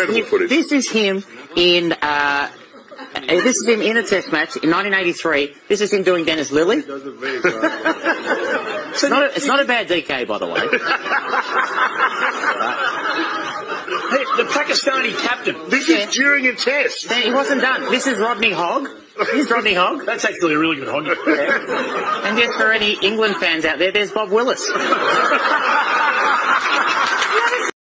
Incredible. This is him in. Uh, uh, this is him in a test match in 1983. This is him doing Dennis Lillee. it's, not a, it's not a bad DK, by the way. The Pakistani captain. This Yeah. is during a test. He wasn't done. This is Rodney Hogg. Here's Rodney Hogg. That's actually a really good Hogg. And just for any England fans out there, there's Bob Willis.